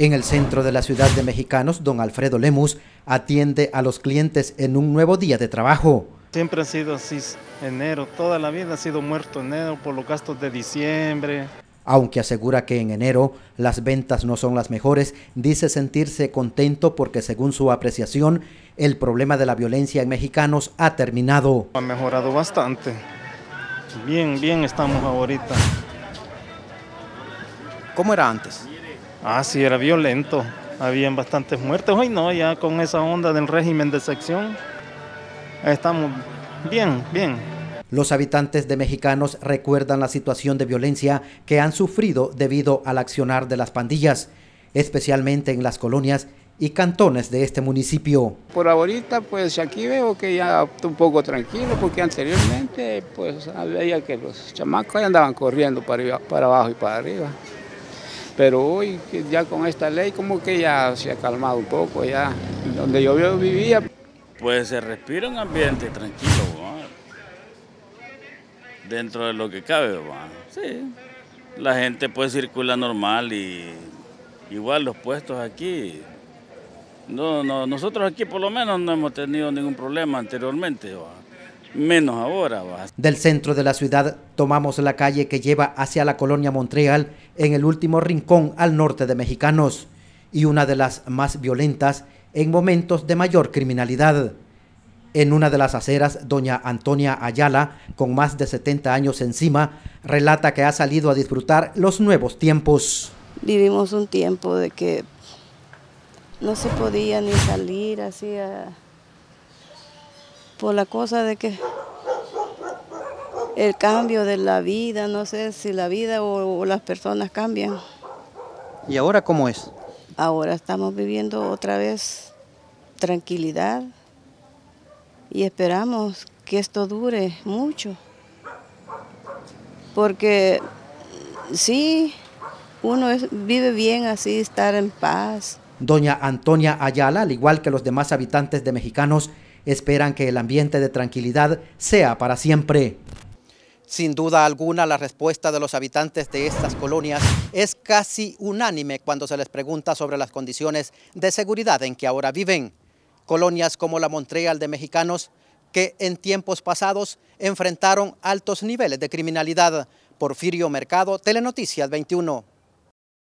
En el centro de la ciudad de Mexicanos, don Alfredo Lemus atiende a los clientes en un nuevo día de trabajo. Siempre ha sido así, enero, toda la vida ha sido muerto enero por los gastos de diciembre. Aunque asegura que en enero las ventas no son las mejores, dice sentirse contento porque según su apreciación, el problema de la violencia en mexicanos ha terminado. Ha mejorado bastante. Bien, bien estamos ahorita. ¿Cómo era antes? Ah, sí, era violento. Habían bastantes muertes. Hoy no, ya con esa onda del régimen de sección, estamos bien, bien. Los habitantes de Mexicanos recuerdan la situación de violencia que han sufrido debido al accionar de las pandillas, especialmente en las colonias y cantones de este municipio. Por ahorita, pues aquí veo que ya un poco tranquilo, porque anteriormente, pues veía que los chamacos andaban corriendo para, para abajo y para arriba. Pero hoy ya con esta ley como que ya se ha calmado un poco, ya donde yo vivía. Pues se respira un ambiente tranquilo, dentro de lo que cabe, sí. La gente pues circula normal y igual los puestos aquí. No, no, nosotros aquí por lo menos no hemos tenido ningún problema anteriormente menos ahora. Del centro de la ciudad tomamos la calle que lleva hacia la colonia Montreal en el último rincón al norte de Mexicanos y una de las más violentas en momentos de mayor criminalidad. En una de las aceras, doña Antonia Ayala, con más de 70 años encima, relata que ha salido a disfrutar los nuevos tiempos. Vivimos un tiempo de que no se podía ni salir así a por la cosa de que el cambio de la vida, no sé si la vida o, las personas cambian. ¿Y ahora cómo es? Ahora estamos viviendo otra vez tranquilidad y esperamos que esto dure mucho. Porque sí, uno vive bien así, estar en paz. Doña Antonia Ayala, al igual que los demás habitantes de Mexicanos, esperan que el ambiente de tranquilidad sea para siempre. Sin duda alguna, la respuesta de los habitantes de estas colonias es casi unánime cuando se les pregunta sobre las condiciones de seguridad en que ahora viven. Colonias como la Montreal de Mexicanos, que en tiempos pasados enfrentaron altos niveles de criminalidad. Porfirio Mercado, Telenoticias 21.